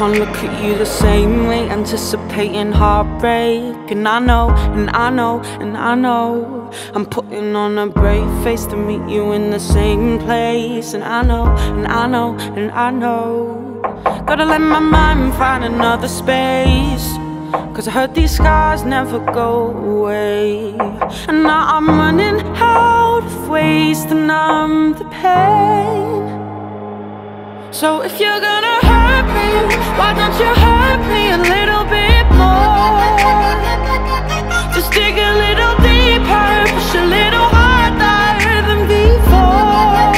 can't look at you the same way, anticipating heartbreak. And I know, and I know, and I know. I'm putting on a brave face to meet you in the same place. And I know, and I know, and I know. Gotta let my mind find another space. Cause I heard these scars never go away. And now I'm running out of ways to numb the pain. So if you're gonna why don't you hurt me a little bit more? Just dig a little deeper, push a little harder than before.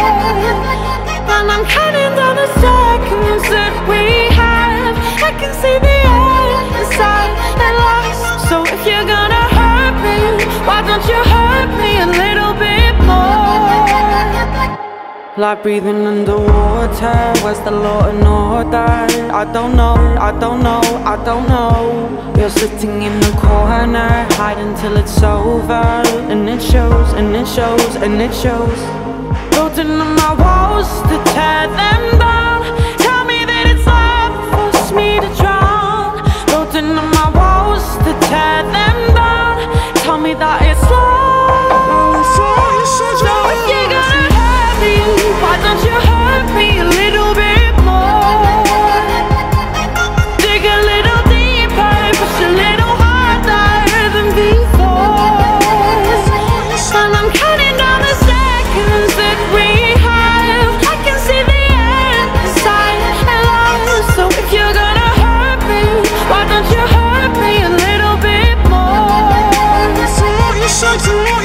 And I'm counting down the seconds that we have. I can see the end inside and lost. So if you're gonna hurt me, why don't you Like breathing underwater, where's the law and order? I don't know, I don't know, I don't know. You're sitting in the corner, hiding till it's over. And it shows, and it shows, and it shows. Building on my walls to tear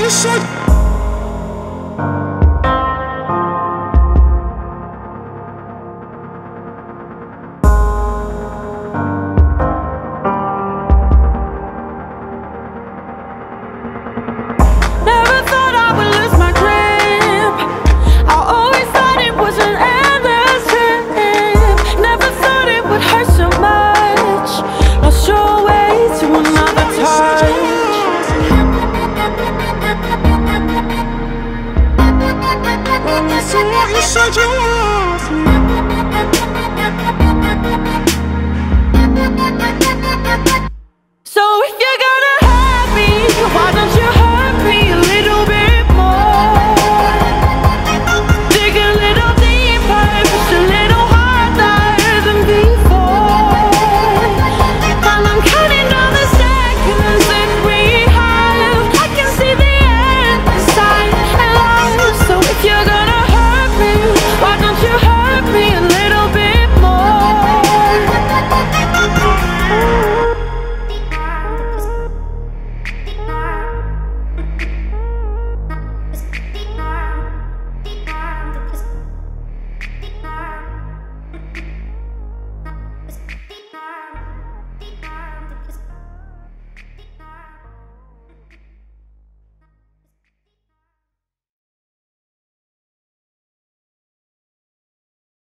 you You should, you should.